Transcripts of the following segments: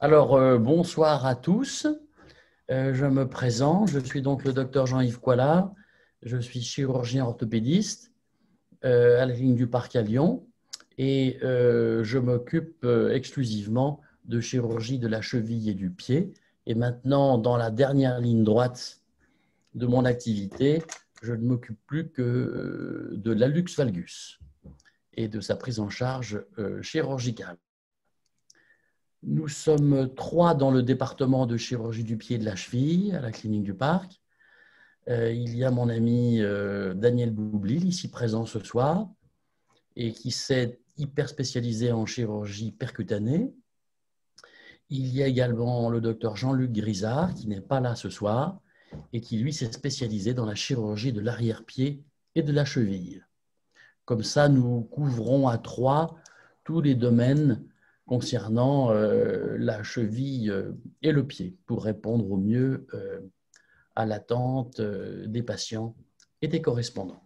Alors, euh, bonsoir à tous. Euh, je me présente. Je suis donc le docteur Jean-Yves Coilard. Je suis chirurgien orthopédiste euh, à la ligne du Parc à Lyon et je m'occupe exclusivement de chirurgie de la cheville et du pied. Et maintenant, dans la dernière ligne droite de mon activité, je ne m'occupe plus que de l'allux valgus et de sa prise en charge chirurgicale. Nous sommes trois dans le département de chirurgie du pied et de la cheville à la clinique du Parc. Euh, il y a mon ami euh, Daniel Boublil, ici présent ce soir, et qui s'est hyper spécialisé en chirurgie percutanée. Il y a également le docteur Jean-Luc Grisard, qui n'est pas là ce soir, et qui, lui, s'est spécialisé dans la chirurgie de l'arrière-pied et de la cheville. Comme ça, nous couvrons à trois tous les domaines concernant euh, la cheville euh, et le pied pour répondre au mieux euh, à l'attente des patients et des correspondants.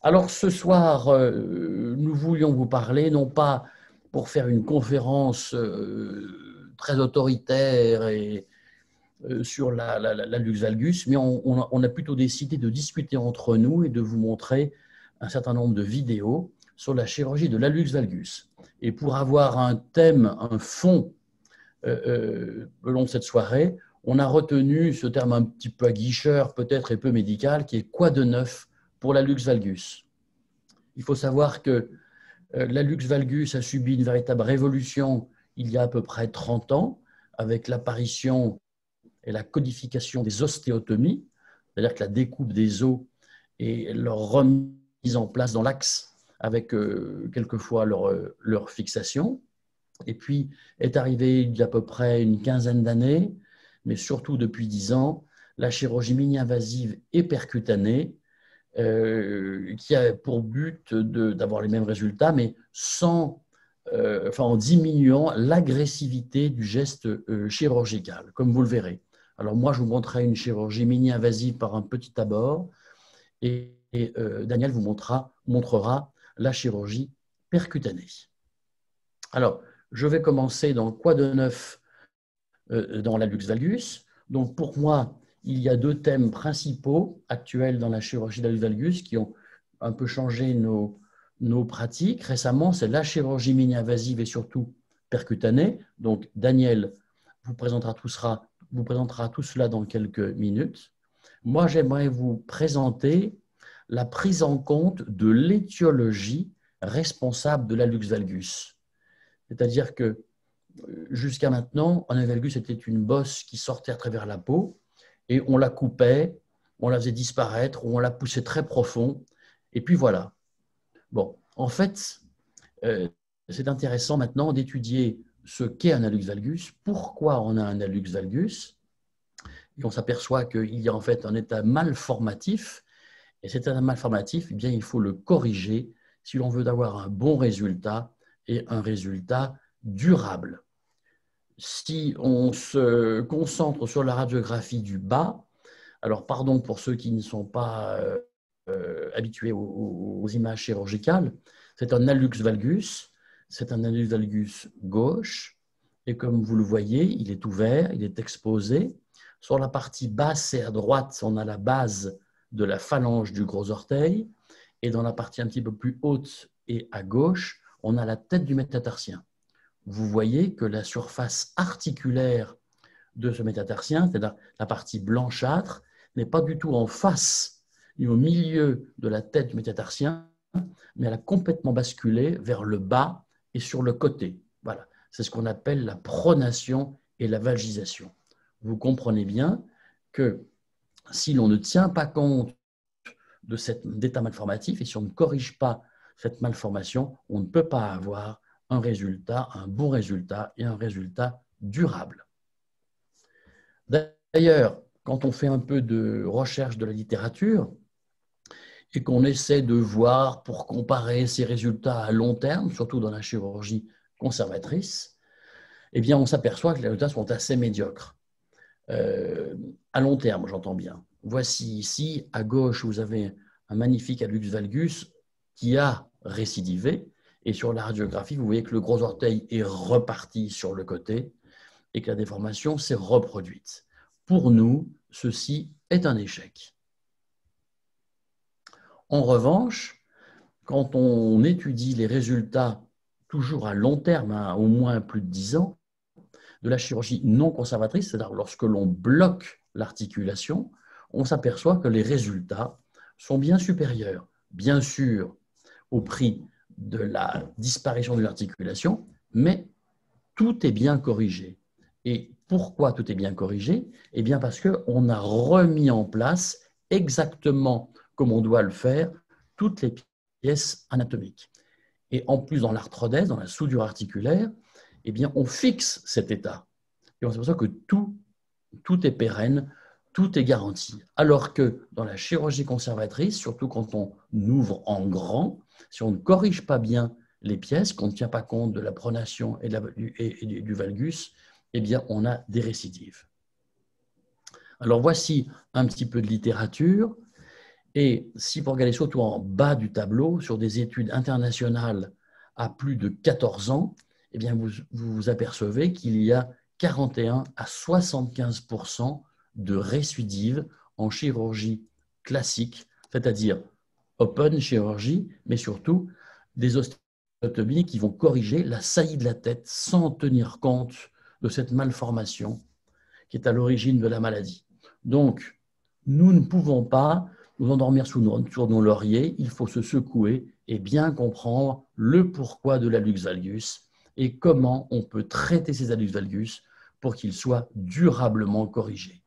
Alors ce soir, nous voulions vous parler, non pas pour faire une conférence très autoritaire et sur la, la, mais on, a plutôt décidé de discuter entre nous et de vous montrer un certain nombre de vidéos sur la chirurgie de l'allux valgus. Et pour avoir un thème, un fond euh, euh cette soirée, on a retenu ce terme un petit peu aguicheur, peut-être et peu médical, qui est quoi de neuf pour l'allux valgus Il faut savoir que euh, l'allux valgus a subi une véritable révolution il y a à peu près 30 ans, avec l'apparition et la codification des ostéotomies, c'est-à-dire que la découpe des os et leur remise en place dans l'axe avec euh, quelquefois leur, euh, leur, fixation. Et puis est arrivée il y a à peu près une quinzaine d'années, mais surtout depuis dix ans, la chirurgie mini-invasive et percutanée, euh, qui a pour but d'avoir les mêmes résultats, mais sans, en diminuant l'agressivité du geste chirurgical, comme vous le verrez. Alors moi, je vous montrerai une chirurgie mini-invasive par un petit abord, et, Daniel vous montrera, montrera la chirurgie percutanée. Alors, je vais commencer dans quoi de neuf euh, dans la lux valgus. Donc, pour moi, il y a deux thèmes principaux actuels dans la chirurgie de la valgus qui ont un peu changé nos, nos pratiques. Récemment, c'est la chirurgie mini-invasive et surtout percutanée. Donc, Daniel vous présentera tout cela dans quelques minutes. Moi, j'aimerais vous présenter la prise en compte de l'étiologie responsable de l'allux valgus. C'est-à-dire que euh, jusqu'à maintenant, un valgus était une bosse qui sortait à travers la peau et on la coupait, on la faisait disparaître ou on la poussait très profond et puis voilà. Bon, en fait, euh, c'est intéressant maintenant d'étudier ce qu'est un hallux valgus, pourquoi on a un hallux valgus, et on s'aperçoit qu'il y a en fait un état malformatif et cet état malformatif, eh bien, il faut le corriger si l'on veut avoir un bon résultat et un résultat durable. Si on se concentre sur la radiographie du bas, alors pardon pour ceux qui ne sont pas euh, habitués aux, images chirurgicales, c'est un hallux valgus, c'est un hallux valgus gauche, et comme vous le voyez, il est ouvert, il est exposé. Sur la partie basse et à droite, on a la base de la phalange du gros orteil. Et dans la partie un petit peu plus haute et à gauche, on a la tête du métatarsien. Vous voyez que la surface articulaire de ce métatarsien, c'est-à-dire la partie blanchâtre, n'est pas du tout en face ni au milieu de la tête du métatarsien, mais elle a complètement basculé vers le bas et sur le côté. Voilà, c'est ce qu'on appelle la pronation et la vagisation. Vous comprenez bien que si l'on ne tient pas compte de cet état malformatif et si on ne corrige pas cette malformation, on ne peut pas avoir un résultat, un bon résultat et un résultat durable. D'ailleurs, quand on fait un peu de recherche de la littérature et qu'on essaie de voir pour comparer ces résultats à long terme, surtout dans la chirurgie conservatrice, eh bien, on s'aperçoit que les résultats sont assez médiocres. Euh, à long terme, j'entends bien. Voici ici, à gauche, vous avez un magnifique hallux valgus qui a récidivé Et sur la radiographie, vous voyez que le gros orteil est reparti sur le côté et que la déformation s'est reproduite. Pour nous, ceci est un échec. En revanche, quand on étudie les résultats, toujours à long terme, hein, au moins plus de 10 ans, de la chirurgie non conservatrice, c'est-à-dire lorsque l'on bloque l'articulation, on s'aperçoit que les résultats sont bien supérieurs, bien sûr, au prix de la disparition de l'articulation, mais tout est bien corrigé. Et pourquoi tout est bien corrigé? Eh bien parce qu'on a remis en place exactement comme on doit le faire toutes les pièces anatomiques. Et en plus, dans l'arthrodèse, dans la soudure articulaire, eh bien, on fixe cet état. Et on s'aperçoit que tout, tout est pérenne, tout est garanti. Alors que dans la chirurgie conservatrice, surtout quand on ouvre en grand, si on ne corrige pas bien les pièces, qu'on ne tient pas compte de la pronation et, du valgus, eh bien, on a des récidives. Alors voici un petit peu de littérature. Et si vous regardez surtout en bas du tableau, sur des études internationales à plus de 14 ans, eh bien vous vous apercevez qu'il y a 41 à 75% de récidives en chirurgie classique, c'est-à-dire open chirurgie, mais surtout des ostéotomies qui vont corriger la saillie de la tête sans tenir compte de cette malformation qui est à l'origine de la maladie. Donc, nous ne pouvons pas nous endormir sous nos, sur nos lauriers, il faut se secouer et bien comprendre le pourquoi de la lux valgus et comment on peut traiter ces alux valgus pour qu'ils soient durablement corrigés.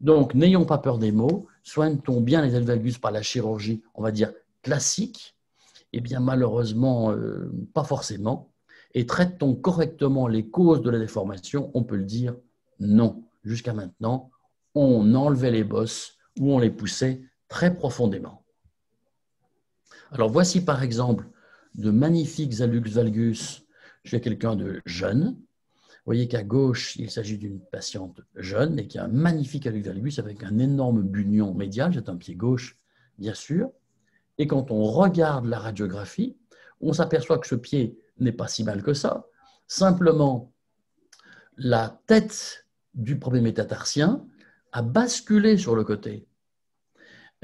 Donc, n'ayons pas peur des mots, soigne-t-on bien les alux valgus par la chirurgie, on va dire classique? Eh bien, malheureusement, euh, pas forcément. Et traite-t-on correctement les causes de la déformation? On peut le dire non. Jusqu'à maintenant, on enlevait les bosses ou on les poussait très profondément. Alors voici par exemple de magnifiques alux valgus chez quelqu'un de jeune. Vous voyez qu'à gauche, il s'agit d'une patiente jeune et qui a un magnifique alux valgus avec un énorme bunion médial, c'est un pied gauche, bien sûr. Et quand on regarde la radiographie, on s'aperçoit que ce pied n'est pas si mal que ça. Simplement, la tête du premier métatarsien a basculé sur le côté.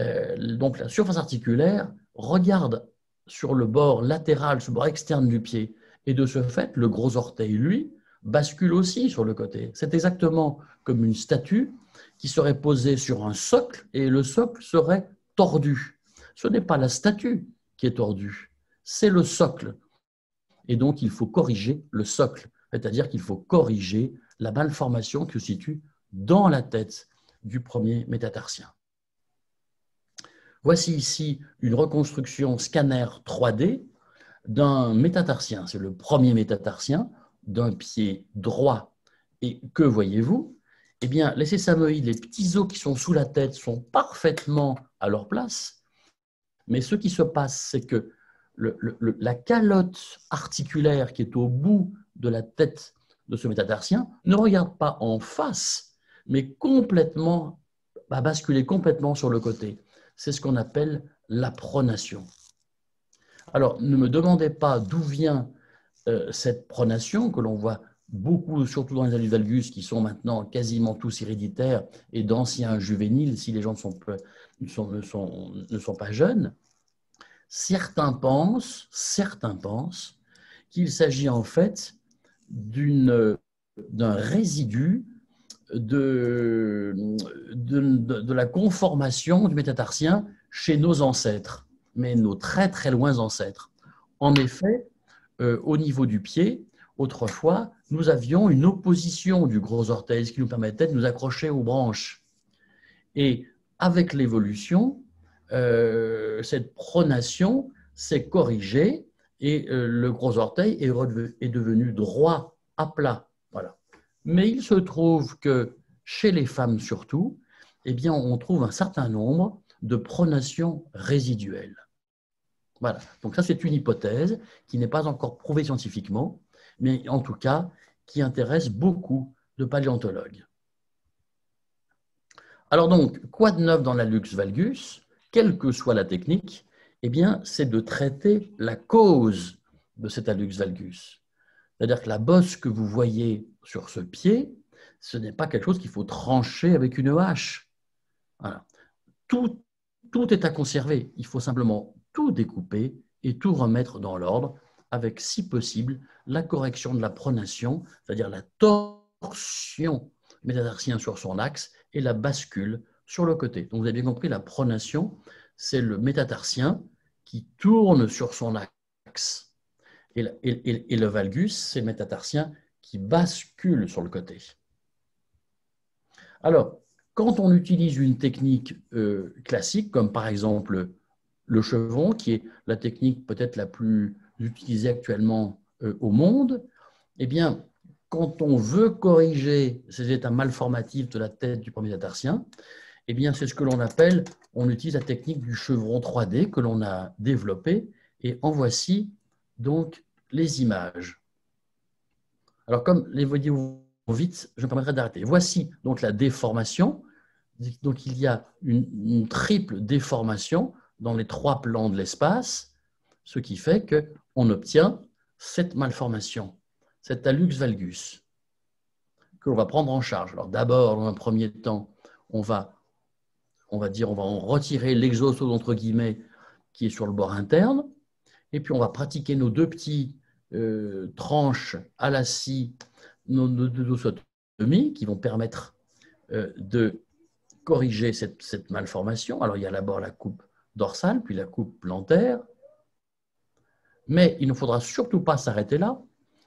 Euh, donc la surface articulaire regarde sur le bord latéral, sur le bord externe du pied. Et de ce fait, le gros orteil, lui, bascule aussi sur le côté. C'est exactement comme une statue qui serait posée sur un socle et le socle serait tordu. Ce n'est pas la statue qui est tordue, c'est le socle. Et donc, il faut corriger le socle, c'est-à-dire qu'il faut corriger la malformation qui se situe dans la tête du premier métatarsien. Voici ici une reconstruction scanner 3D d'un métatarsien. C'est le premier métatarsien d'un pied droit. Et que voyez-vous? Eh bien, les sésamoïdes, les petits os qui sont sous la tête sont parfaitement à leur place. Mais ce qui se passe, c'est que la calotte articulaire qui est au bout de la tête de ce métatarsien ne regarde pas en face, mais complètement, va basculer complètement sur le côté c'est ce qu'on appelle la pronation. Alors, ne me demandez pas d'où vient euh, cette pronation que l'on voit beaucoup, surtout dans les alluvalgus, qui sont maintenant quasiment tous héréditaires et d'anciens juvéniles, si les gens ne, sont, pas jeunes. Certains pensent, certains pensent qu'il s'agit en fait d'un résidu de, la conformation du métatarsien chez nos ancêtres, mais nos très très loin ancêtres. En effet, euh, au niveau du pied, autrefois, nous avions une opposition du gros orteil, ce qui nous permettait de nous accrocher aux branches. Et avec l'évolution, euh, cette pronation s'est corrigée et euh, le gros orteil est, est devenu droit, à plat. Voilà. Mais il se trouve que chez les femmes surtout, eh bien, on trouve un certain nombre de pronations résiduelles. Voilà. Donc ça, c'est une hypothèse qui n'est pas encore prouvée scientifiquement, mais en tout cas qui intéresse beaucoup de paléontologues. Alors donc, quoi de neuf dans la lux valgus? Quelle que soit la technique, eh bien, c'est de traiter la cause de cet hallux valgus. C'est-à-dire que la bosse que vous voyez sur ce pied, ce n'est pas quelque chose qu'il faut trancher avec une hache. Tout, tout est à conserver. Il faut simplement tout découper et tout remettre dans l'ordre avec, si possible, la correction de la pronation, c'est-à-dire la torsion métatarsien sur son axe et la bascule sur le côté. Donc vous avez bien compris, la pronation, c'est le métatarsien qui tourne sur son axe. Et, le valgus, c'est le métatarsien qui bascule sur le côté. Alors, quand on utilise une technique euh, classique, comme par exemple le chevron, qui est la technique peut-être la plus utilisée actuellement euh, au monde, eh bien, quand on veut corriger ces états malformatifs de la tête du premier métatarsien, eh bien, c'est ce que l'on appelle, on utilise la technique du chevron 3D que l'on a développé, et en voici donc les images. Alors, comme les vidéos vont vite, je me permettrai d'arrêter. Voici donc la déformation. Donc, il y a une, triple déformation dans les trois plans de l'espace, ce qui fait qu'on obtient cette malformation, cet hallux valgus, que l'on va prendre en charge. Alors, d'abord, dans un premier temps, on va on va dire, on va en retirer l'exosome entre guillemets qui est sur le bord interne, et puis on va pratiquer nos deux petits euh, tranches à la scie, nos, deux ossotomies qui vont permettre euh, de corriger cette, malformation. Alors il y a d'abord la coupe dorsale, puis la coupe plantaire, mais il ne faudra surtout pas s'arrêter là,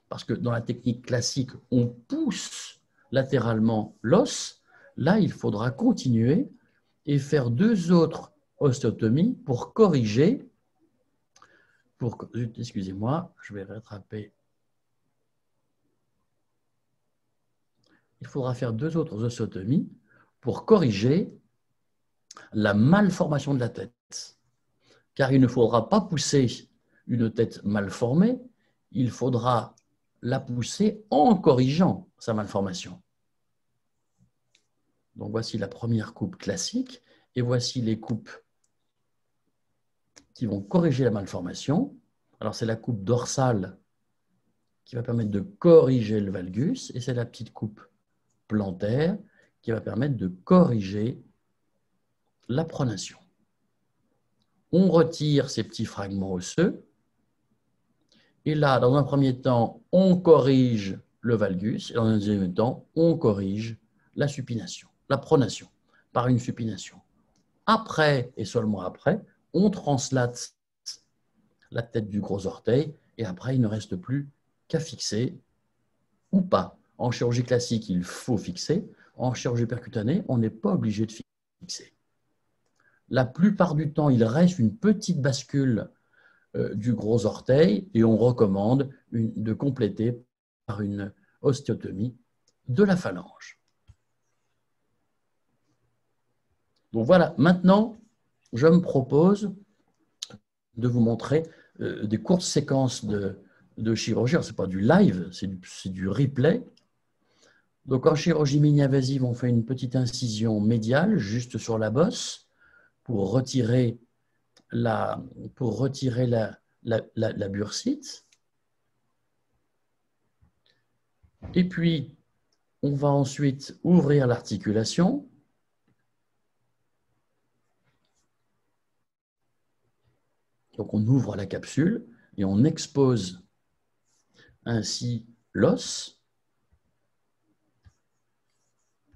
parce que dans la technique classique, on pousse latéralement l'os. Là, il faudra continuer et faire deux autres ostéotomies pour corriger, excusez-moi, je vais rattraper. Il faudra faire deux autres ostéotomies pour corriger la malformation de la tête. Car il ne faudra pas pousser une tête mal formée, il faudra la pousser en corrigeant sa malformation. Donc voici la première coupe classique et voici les coupes qui vont corriger la malformation. Alors c'est la coupe dorsale qui va permettre de corriger le valgus et c'est la petite coupe plantaire qui va permettre de corriger la pronation. On retire ces petits fragments osseux et là, dans un premier temps, on corrige le valgus et dans un deuxième temps, on corrige la supination la pronation par une supination. Après, et seulement après, on translate la tête du gros orteil et après, il ne reste plus qu'à fixer ou pas. En chirurgie classique, il faut fixer. En chirurgie percutanée, on n'est pas obligé de fixer. La plupart du temps, il reste une petite bascule euh, du gros orteil et on recommande de compléter par une ostéotomie de la phalange. Donc voilà, maintenant, je me propose de vous montrer euh, des courtes séquences de, chirurgie. Ce n'est pas du live, c'est du, replay. Donc en chirurgie mini-invasive, on fait une petite incision médiale juste sur la bosse pour retirer la, bursite. Et puis, on va ensuite ouvrir l'articulation Donc on ouvre la capsule et on expose ainsi l'os.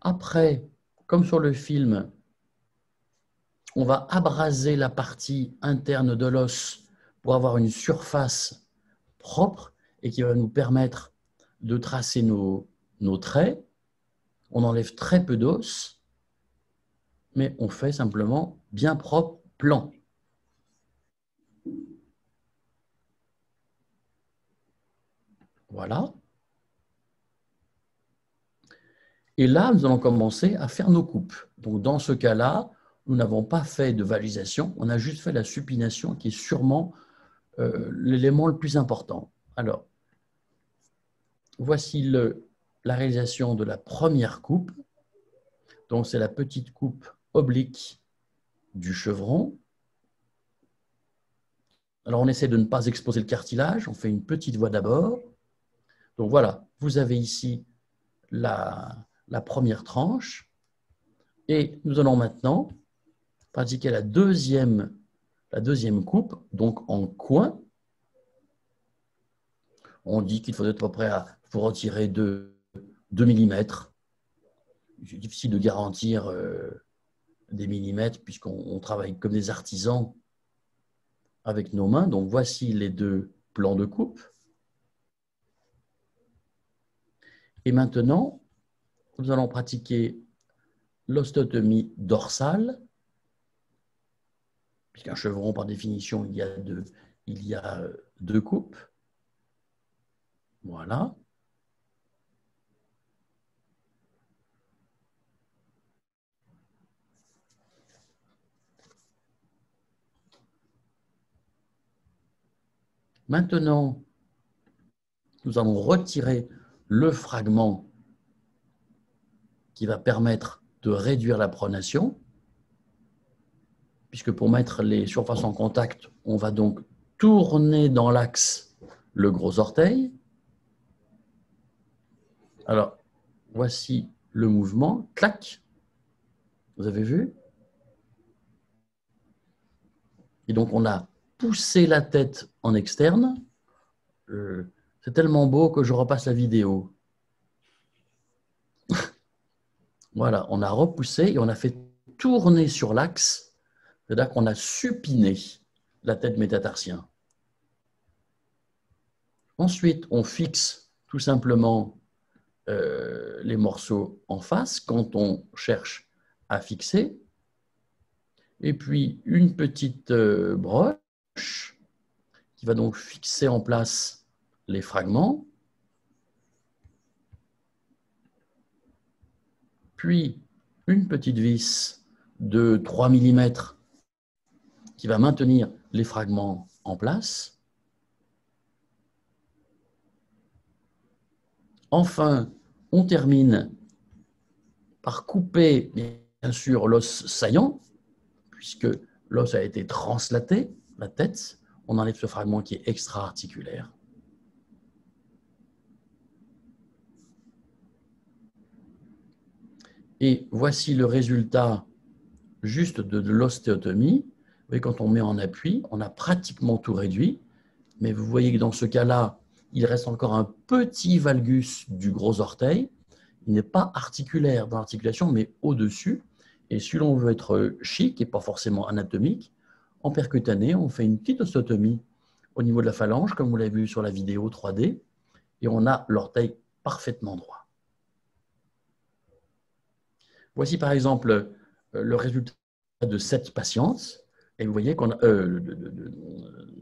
Après, comme sur le film, on va abraser la partie interne de l'os pour avoir une surface propre et qui va nous permettre de tracer nos, traits. On enlève très peu d'os, mais on fait simplement bien propre, plan. Voilà. Et là, nous allons commencer à faire nos coupes. Donc, dans ce cas-là, nous n'avons pas fait de valisation, on a juste fait la supination qui est sûrement euh, l'élément le plus important. Alors, voici la réalisation de la première coupe. Donc, c'est la petite coupe oblique du chevron. Alors on essaie de ne pas exposer le cartilage, on fait une petite voie d'abord. Donc voilà, vous avez ici la première tranche. Et nous allons maintenant pratiquer la deuxième, la deuxième coupe, donc en coin. On dit qu'il faut être près à, pour retirer 2, 2 mm. C'est difficile de garantir euh, des millimètres puisqu'on travaille comme des artisans avec nos mains. Donc voici les deux plans de coupe. Et maintenant, nous allons pratiquer l'ostéotomie dorsale, puisqu'un chevron, par définition, il y a deux, il y a deux coupes. Voilà. Maintenant, nous allons retirer le fragment qui va permettre de réduire la pronation, puisque pour mettre les surfaces en contact, on va donc tourner dans l'axe le gros orteil. Alors, voici le mouvement, clac, vous avez vu? Et donc, on a poussé la tête en externe. Euh, c'est tellement beau que je repasse la vidéo. voilà, on a repoussé et on a fait tourner sur l'axe, c'est-à-dire qu'on a supiné la tête métatarsien. Ensuite, on fixe tout simplement euh, les morceaux en face quand on cherche à fixer. Et puis, une petite euh, broche qui va donc fixer en place les fragments. Puis une petite vis de 3 mm qui va maintenir les fragments en place. Enfin, on termine par couper, bien sûr, l'os saillant, puisque l'os a été translaté, la tête, on enlève ce fragment qui est extra-articulaire. Et voici le résultat juste de, l'ostéotomie. Quand on met en appui, on a pratiquement tout réduit. Mais vous voyez que dans ce cas-là, il reste encore un petit valgus du gros orteil. Il n'est pas articulaire dans l'articulation, mais au-dessus. Et si l'on veut être chic et pas forcément anatomique, en percutané, on fait une petite ostotomie au niveau de la phalange, comme vous l'avez vu sur la vidéo 3D, et on a l'orteil parfaitement droit. Voici par exemple euh, le résultat de cette patiente. Et vous voyez qu'on a. Euh,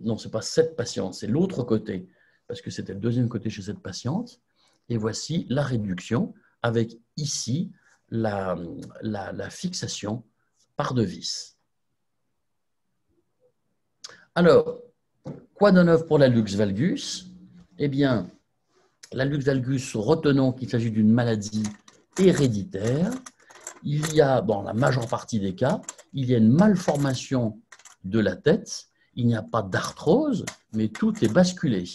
non, ce n'est pas cette patiente, c'est l'autre côté, parce que c'était le deuxième côté chez cette patiente. Et voici la réduction avec ici la, fixation par deux vis. Alors, quoi de neuf pour la lux valgus? Eh bien, la lux valgus, retenons qu'il s'agit d'une maladie héréditaire. Il y a, dans la majeure partie des cas, il y a une malformation de la tête. Il n'y a pas d'arthrose, mais tout est basculé.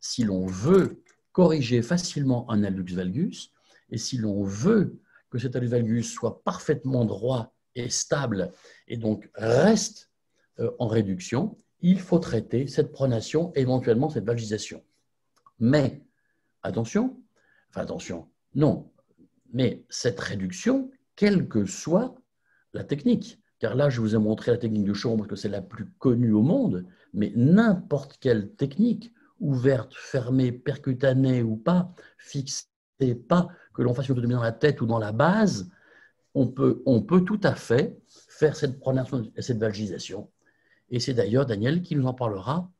Si l'on veut corriger facilement un alux valgus, et si l'on veut que cet alux valgus soit parfaitement droit et stable, et donc reste euh, en réduction, il faut traiter cette pronation, éventuellement cette vagisation. Mais, attention, enfin attention, non, mais cette réduction, quelle que soit la technique, car là je vous ai montré la technique du chambre que c'est la plus connue au monde, mais n'importe quelle technique, ouverte, fermée, percutanée ou pas, fixée, pas, que l'on fasse une autonomie dans la tête ou dans la base, on peut, on peut tout à fait faire cette pronation et cette vagisation et c'est d'ailleurs Daniel qui nous en parlera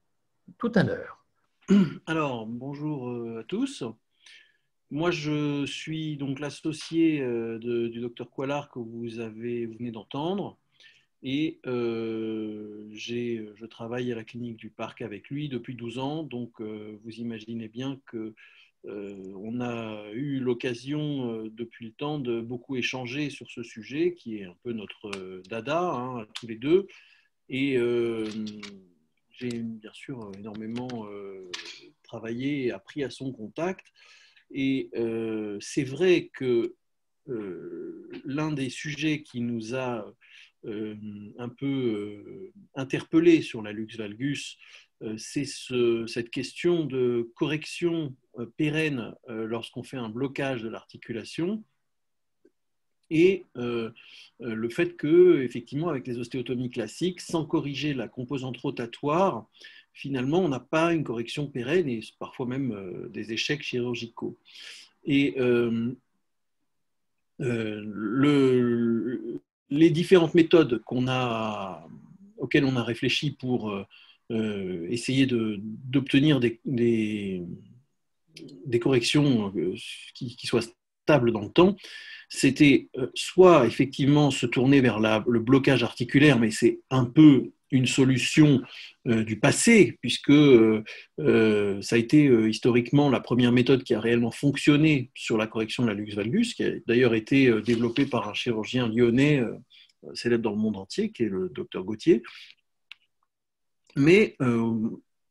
tout à l'heure. Alors, bonjour euh, à tous. Moi, je suis donc l'associé euh, du docteur Quallard que vous, avez, venez d'entendre. Et euh, je travaille à la clinique du parc avec lui depuis 12 ans. Donc, vous imaginez bien que on a eu l'occasion depuis le temps de beaucoup échanger sur ce sujet qui est un peu notre dada, hein, tous les deux. Et euh, j'ai bien sûr énormément travaillé appris à son contact. Et c'est vrai que l'un des sujets qui nous a un peu interpellé sur la Lux Valgus, c'est cette question de correction pérenne lorsqu'on fait un blocage de l'articulation et euh, euh, le fait que, effectivement, avec les ostéotomies classiques, sans corriger la composante rotatoire, finalement, on n'a pas une correction pérenne et parfois même euh, des échecs chirurgicaux. Et les différentes méthodes auxquelles on a réfléchi pour essayer d'obtenir des, corrections qui, qui, soient stables dans le temps, c'était euh, soit effectivement se tourner vers le blocage articulaire, mais c'est un peu une solution euh, du passé, puisque euh, ça a été historiquement la première méthode qui a réellement fonctionné sur la correction de la luxe valgus, qui a d'ailleurs été développée par un chirurgien lyonnais célèbre dans le monde entier, qui est le docteur Gauthier. Mais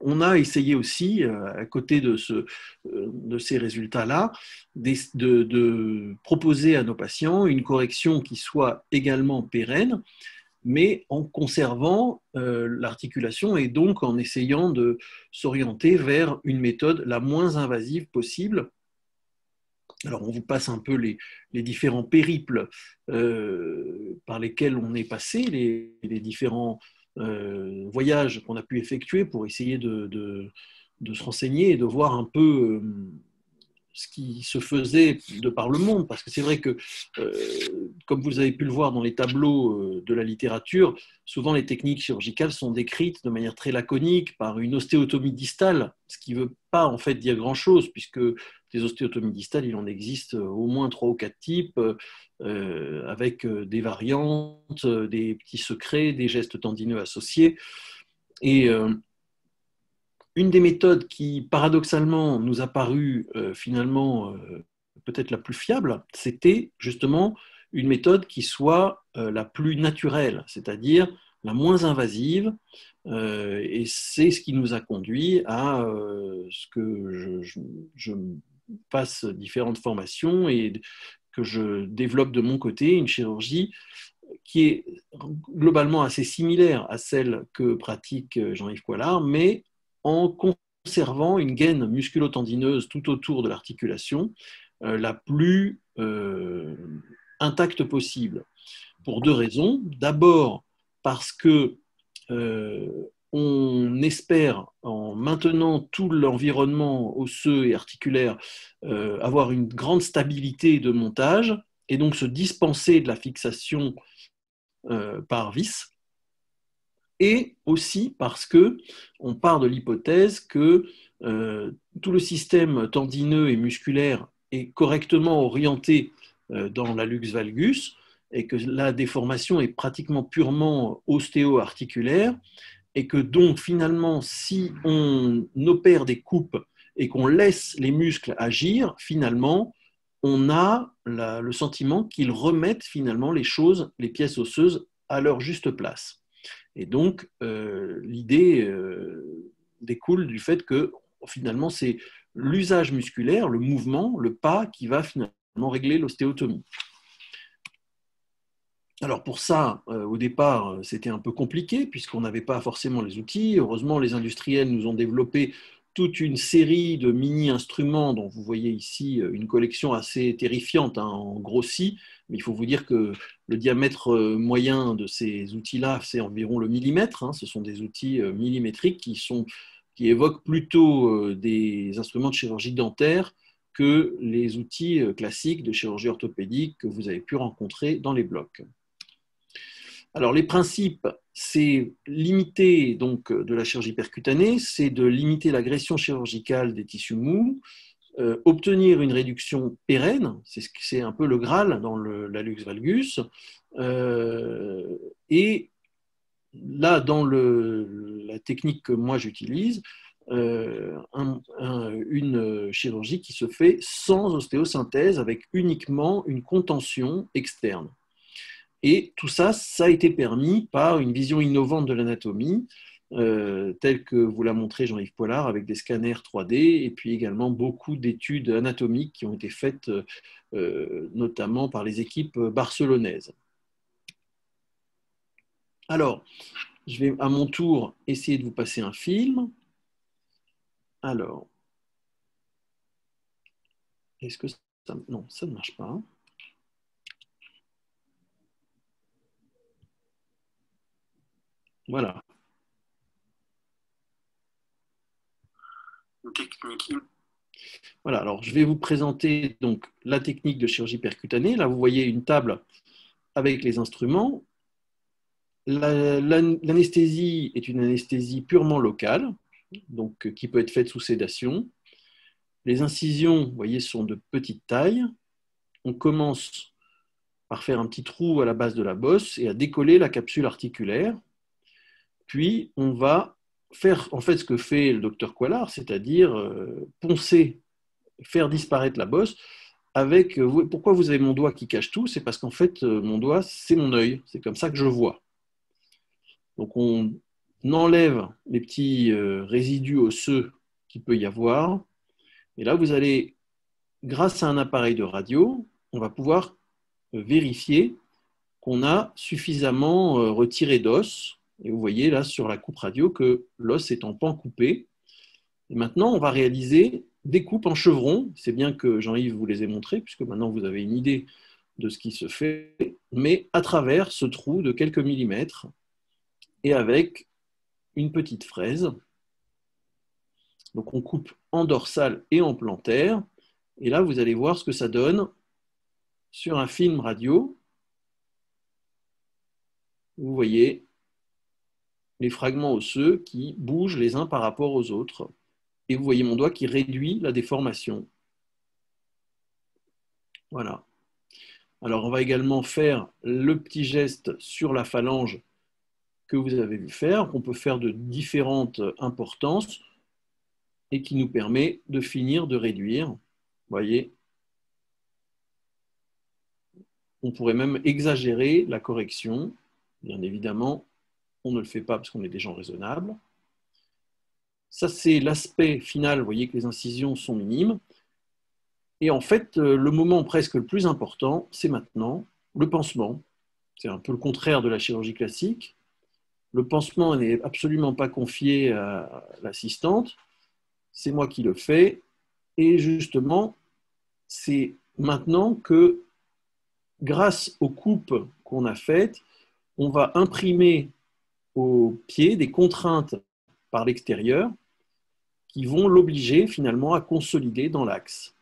on a essayé aussi, euh, à côté euh, de ces résultats-là, de, proposer à nos patients une correction qui soit également pérenne, mais en conservant euh, l'articulation et donc en essayant de s'orienter vers une méthode la moins invasive possible. Alors on vous passe un peu les, différents périples par lesquels on est passé, les, les différents euh, voyage qu'on a pu effectuer pour essayer de, de, se renseigner et de voir un peu euh, ce qui se faisait de par le monde. Parce que c'est vrai que, euh, comme vous avez pu le voir dans les tableaux de la littérature, souvent les techniques chirurgicales sont décrites de manière très laconique par une ostéotomie distale, ce qui ne veut pas en fait dire grand-chose, puisque des ostéotomies distales, il en existe au moins trois ou quatre types, euh, avec euh, des variantes, euh, des petits secrets, des gestes tendineux associés. Et une des méthodes qui, paradoxalement, nous a paru finalement peut-être la plus fiable, c'était justement une méthode qui soit la plus naturelle, c'est-à-dire la moins invasive. et c'est ce qui nous a conduit à ce que je, je, je, passe différentes formations et que je développe de mon côté, une chirurgie qui est globalement assez similaire à celle que pratique Jean-Yves Coilard, mais en conservant une gaine musculo-tendineuse tout autour de l'articulation euh, la plus euh, intacte possible. Pour deux raisons. D'abord, parce que euh, on espère, en maintenant tout l'environnement osseux et articulaire, avoir une grande stabilité de montage et donc se dispenser de la fixation par vis. Et aussi parce que on part de l'hypothèse que euh, tout le système tendineux et musculaire est correctement orienté dans la lux valgus et que la déformation est pratiquement purement ostéo-articulaire et que donc finalement, si on opère des coupes et qu'on laisse les muscles agir, finalement, on a le sentiment qu'ils remettent finalement les choses, les pièces osseuses, à leur juste place. Et donc, euh, l'idée euh, découle du fait que finalement, c'est l'usage musculaire, le mouvement, le pas qui va finalement régler l'ostéotomie. Alors pour ça, euh, au départ, c'était un peu compliqué puisqu'on n'avait pas forcément les outils. Heureusement, les industriels nous ont développé toute une série de mini-instruments dont vous voyez ici euh, une collection assez terrifiante hein, en grossi. Mais il faut vous dire que le diamètre moyen de ces outils-là, c'est environ le millimètre. Hein. Ce sont des outils millimétriques qui, sont, qui évoquent plutôt des instruments de chirurgie dentaire que les outils classiques de chirurgie orthopédique que vous avez pu rencontrer dans les blocs. Alors les principes, c'est limiter donc de la chirurgie percutanée, c'est de limiter l'agression chirurgicale des tissus mous, euh, obtenir une réduction pérenne, c'est un peu le Graal dans la lux valgus, euh, et là dans la technique que moi j'utilise, euh, une chirurgie qui se fait sans ostéosynthèse avec uniquement une contention externe. Et tout ça, ça a été permis par une vision innovante de l'anatomie euh, tel que vous l'a montré Jean-Yves Pollard avec des scanners 3D et puis également beaucoup d'études anatomiques qui ont été faites euh, notamment par les équipes barcelonaises. Alors, je vais à mon tour essayer de vous passer un film. Alors, est-ce que ça... Non, ça ne marche pas. Voilà. technique. Voilà, alors je vais vous présenter donc la technique de chirurgie percutanée. Là, vous voyez une table avec les instruments. L'anesthésie est une anesthésie purement locale, donc qui peut être faite sous sédation. Les incisions, vous voyez, sont de petite taille. On commence par faire un petit trou à la base de la bosse et à décoller la capsule articulaire. Puis, on va faire en fait ce que fait le docteur Quallard, c'est-à-dire euh, poncer, faire disparaître la bosse. Avec, euh, pourquoi vous avez mon doigt qui cache tout? C'est parce qu'en fait, euh, mon doigt, c'est mon œil. C'est comme ça que je vois. Donc, on enlève les petits résidus osseux qu'il peut y avoir. Et là, vous allez, grâce à un appareil de radio, on va pouvoir vérifier qu'on a suffisamment retiré d'os et vous voyez là sur la coupe radio que l'os est en pan coupé. Et maintenant, on va réaliser des coupes en chevron. C'est bien que Jean-Yves vous les ait montrées, puisque maintenant vous avez une idée de ce qui se fait, mais à travers ce trou de quelques millimètres et avec une petite fraise. Donc on coupe en dorsale et en plantaire. Et là, vous allez voir ce que ça donne sur un film radio. Vous voyez les fragments osseux qui bougent les uns par rapport aux autres. Et vous voyez mon doigt qui réduit la déformation. Voilà. Alors on va également faire le petit geste sur la phalange que vous avez vu faire, qu'on peut faire de différentes importances et qui nous permet de finir de réduire. Voyez, on pourrait même exagérer la correction, bien évidemment, on ne le fait pas parce qu'on est des gens raisonnables. Ça, c'est l'aspect final. Vous voyez que les incisions sont minimes. Et en fait, euh, le moment presque le plus important, c'est maintenant le pansement. C'est un peu le contraire de la chirurgie classique. Le pansement n'est absolument pas confié à l'assistante. C'est moi qui le fais. Et justement, c'est maintenant que, grâce aux coupes qu'on a faites, on va imprimer au pied des contraintes par l'extérieur qui vont l'obliger finalement à consolider dans l'axe.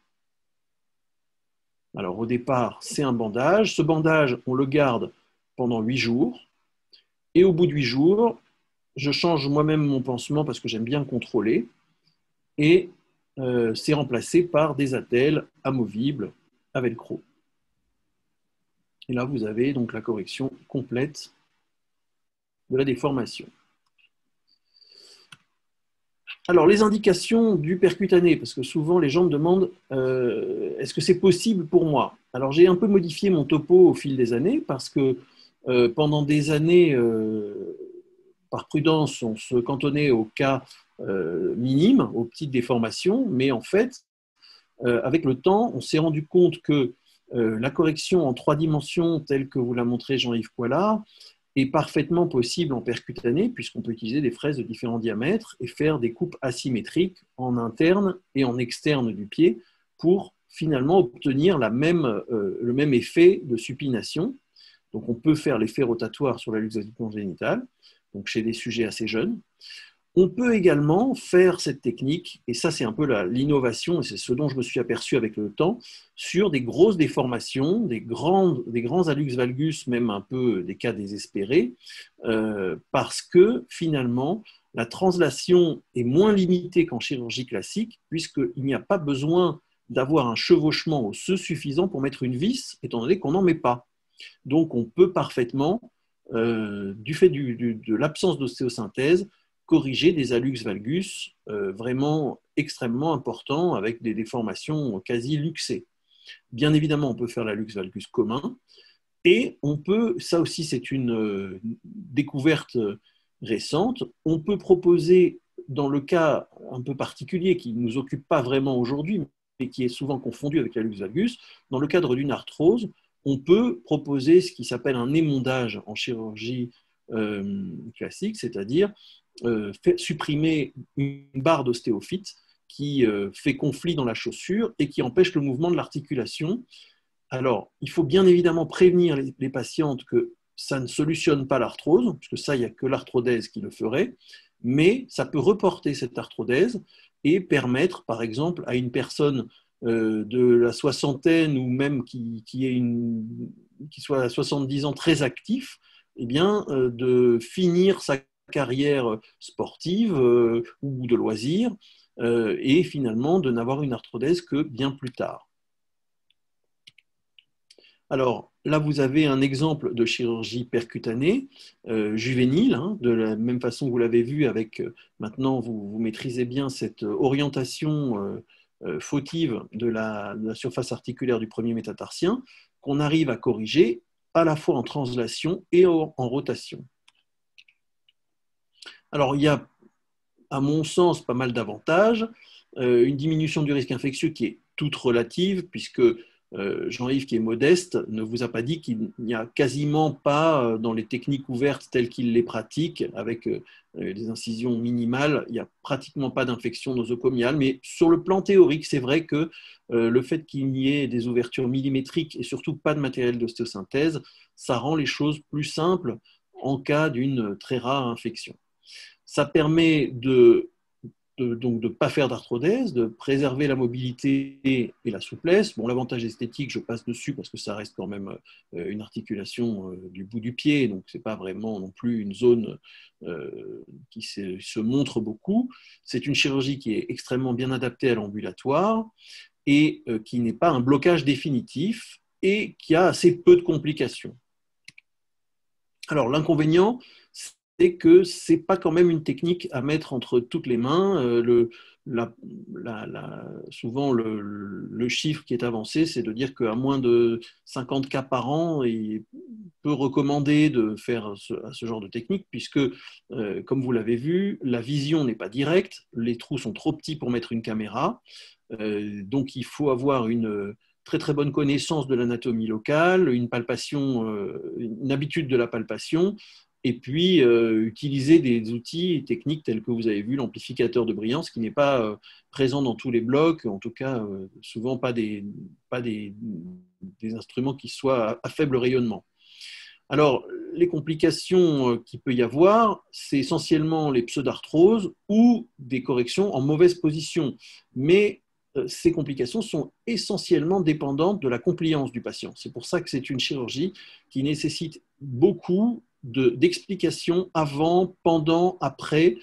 Alors au départ, c'est un bandage. Ce bandage, on le garde pendant huit jours. Et au bout de huit jours, je change moi-même mon pansement parce que j'aime bien contrôler. Et euh, c'est remplacé par des attelles amovibles à velcro. Et là, vous avez donc la correction complète de la déformation. Alors, les indications du percutané, parce que souvent les gens me demandent euh, est-ce que c'est possible pour moi? Alors, j'ai un peu modifié mon topo au fil des années, parce que euh, pendant des années, euh, par prudence, on se cantonnait au cas minime, aux petites déformations, mais en fait, avec le temps, on s'est rendu compte que la correction en trois dimensions, telle que vous l'a montré Jean-Yves Poilard, est parfaitement possible en percutané, puisqu'on peut utiliser des fraises de différents diamètres et faire des coupes asymétriques en interne et en externe du pied pour finalement obtenir euh, le même effet de supination. Donc on peut faire l'effet rotatoire sur la luxation congénitale, donc chez des sujets assez jeunes. On peut également faire cette technique, et ça c'est un peu l'innovation, et c'est ce dont je me suis aperçu avec le temps, sur des grosses déformations, des, grandes, des grands alux valgus, même un peu des cas désespérés, euh, parce que finalement, la translation est moins limitée qu'en chirurgie classique, puisqu'il n'y a pas besoin d'avoir un chevauchement osseux suffisant pour mettre une vis, étant donné qu'on n'en met pas. Donc on peut parfaitement, euh, du fait de l'absence d'ostéosynthèse, corriger des alux valgus euh, vraiment extrêmement importants avec des déformations quasi luxées. Bien évidemment, on peut faire l'alux valgus commun et on peut, ça aussi c'est une euh, découverte récentes. On peut proposer, dans le cas un peu particulier qui ne nous occupe pas vraiment aujourd'hui, mais qui est souvent confondu avec la luxe valgus, dans le cadre d'une arthrose, on peut proposer ce qui s'appelle un émondage en chirurgie euh, classique, c'est-à-dire euh, supprimer une barre d'ostéophyte qui euh, fait conflit dans la chaussure et qui empêche le mouvement de l'articulation. Alors, il faut bien évidemment prévenir les, patientes que ça ne solutionne pas l'arthrose, puisque ça, il n'y a que l'arthrodèse qui le ferait, mais ça peut reporter cette arthrodèse et permettre, par exemple, à une personne euh, de la soixantaine ou même qui, soit à 70 ans très actif, eh bien, de finir sa carrière sportive ou de loisirs euh, et finalement de n'avoir une arthrodèse que bien plus tard. Alors là, vous avez un exemple de chirurgie percutanée euh, juvénile, hein, de la même façon que vous l'avez vu avec, euh, maintenant vous, maîtrisez bien cette orientation fautive de la, surface articulaire du premier métatarsien, qu'on arrive à corriger à la fois en translation et en rotation. Alors il y a à mon sens, pas mal d'avantages. Euh, une diminution du risque infectieux qui est toute relative, puisque euh, Jean-Yves, qui est modeste, ne vous a pas dit qu'il n'y a quasiment pas, euh, dans les techniques ouvertes telles qu'il les pratique, avec des incisions minimales, il n'y a pratiquement pas d'infection nosocomiale. Mais sur le plan théorique, c'est vrai que le fait qu'il n'y ait des ouvertures millimétriques et surtout pas de matériel d'ostéosynthèse, ça rend les choses plus simples en cas d'une très rare infection. Ça permet de donc de ne pas faire d'arthrodèse, de préserver la mobilité et la souplesse. Bon, l'avantage esthétique, je passe dessus parce que ça reste quand même euh, une articulation euh, du bout du pied, donc ce n'est pas vraiment non plus une zone euh, qui se, montre beaucoup. C'est une chirurgie qui est extrêmement bien adaptée à l'ambulatoire et qui n'est pas un blocage définitif et qui a assez peu de complications. Alors l'inconvénient, c'est que ce n'est pas quand même une technique à mettre entre toutes les mains. Euh, souvent, le, chiffre qui est avancé, c'est de dire qu'à moins de 50 cas par an, il peut recommander de faire ce, genre de technique, puisque, euh, comme vous l'avez vu, la vision n'est pas directe, les trous sont trop petits pour mettre une caméra, euh, donc il faut avoir une très très bonne connaissance de l'anatomie locale, une palpation, une habitude de la palpation, et puis euh, utiliser des outils techniques tels que vous avez vu l'amplificateur de brillance qui n'est pas euh, présent dans tous les blocs, en tout cas euh, souvent pas, des, pas des, instruments qui soient à, faible rayonnement. Alors, les complications qu'il peut y avoir, c'est essentiellement les pseudarthroses ou des corrections en mauvaise position. Mais ces complications sont essentiellement dépendantes de la compliance du patient. C'est pour ça que c'est une chirurgie qui nécessite beaucoup d'explications avant, pendant, après,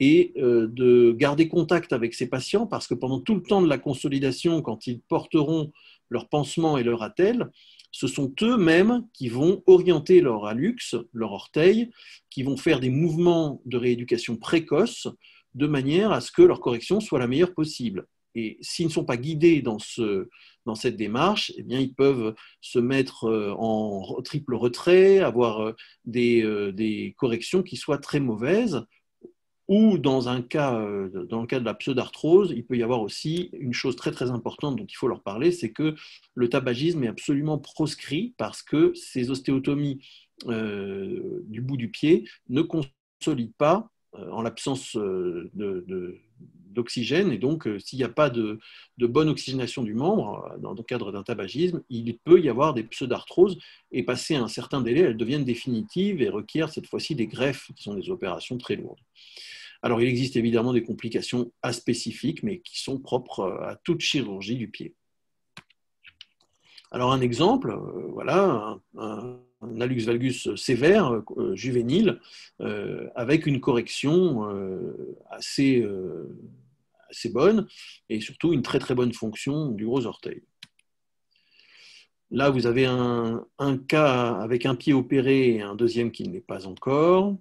et euh, de garder contact avec ces patients parce que pendant tout le temps de la consolidation, quand ils porteront leur pansement et leur attelle, ce sont eux-mêmes qui vont orienter leur hallux, leur orteil, qui vont faire des mouvements de rééducation précoce de manière à ce que leur correction soit la meilleure possible. Et s'ils ne sont pas guidés dans, ce, dans cette démarche, eh bien, ils peuvent se mettre euh, en triple retrait, avoir euh, des, euh, des corrections qui soient très mauvaises, ou dans, un cas, dans le cas de la pseudarthrose, il peut y avoir aussi une chose très très importante dont il faut leur parler, c'est que le tabagisme est absolument proscrit parce que ces ostéotomies du bout du pied ne consolident pas, en l'absence de d'oxygène. Et donc, euh, s'il n'y a pas de, bonne oxygénation du membre, euh, dans le cadre d'un tabagisme, il peut y avoir des pseudarthroses et passer un certain délai, elles deviennent définitives et requièrent cette fois-ci des greffes, qui sont des opérations très lourdes. Alors, il existe évidemment des complications aspécifiques, mais qui sont propres euh, à toute chirurgie du pied. Alors, un exemple, voilà, un hallux valgus sévère, juvénile, avec une correction assez assez bonne et surtout une très très bonne fonction du gros orteil. Là, vous avez un, cas avec un pied opéré et un deuxième qui ne l'est pas encore.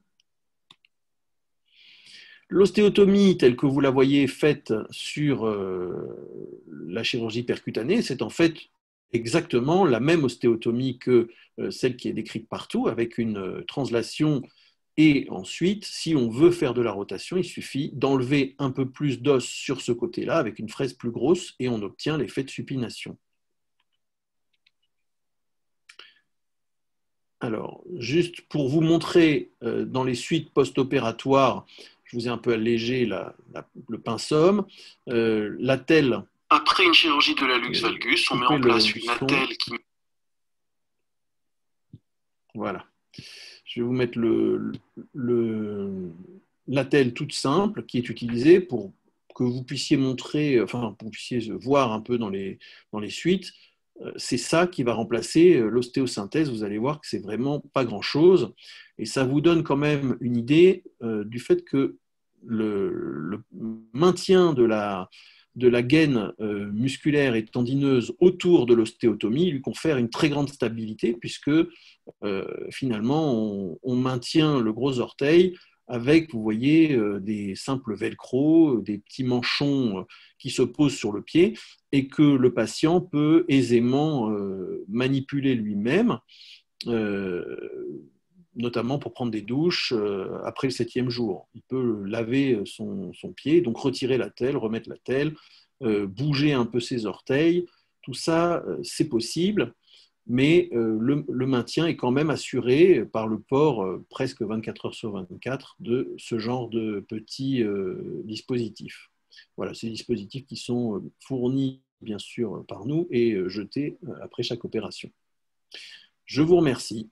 L'ostéotomie, telle que vous la voyez faite sur euh, la chirurgie percutanée, c'est en fait exactement la même ostéotomie que euh, celle qui est décrite partout, avec une euh, translation Et ensuite, si on veut faire de la rotation, il suffit d'enlever un peu plus d'os sur ce côté-là avec une fraise plus grosse et on obtient l'effet de supination. Alors, juste pour vous montrer euh, dans les suites post-opératoires, je vous ai un peu allégé le pinceau. Euh, l'attelle. Après une chirurgie de la luxe valgus, on met en place une attelle qui. Voilà. Je vais vous mettre le, l'attelle toute simple qui est utilisée pour que vous puissiez montrer, enfin, pour que vous puissiez voir un peu dans les, dans les suites. Euh, c'est ça qui va remplacer euh, l'ostéosynthèse. Vous allez voir que c'est vraiment pas grand-chose. Et ça vous donne quand même une idée euh, du fait que le, maintien de la, de la gaine euh, musculaire et tendineuse autour de l'ostéotomie lui confère une très grande stabilité puisque euh, finalement on, maintient le gros orteil avec, vous voyez, euh, des simples velcro, des petits manchons qui se posent sur le pied et que le patient peut aisément manipuler lui-même notamment pour prendre des douches euh, après le septième jour. Il peut laver son, pied, donc retirer la telle, remettre la telle, euh, bouger un peu ses orteils. Tout ça, euh, c'est possible, mais le, maintien est quand même assuré par le port presque 24 heures sur 24 de ce genre de petits dispositifs. Voilà, ces dispositifs qui sont fournis bien sûr par nous et jetés après chaque opération. Je vous remercie.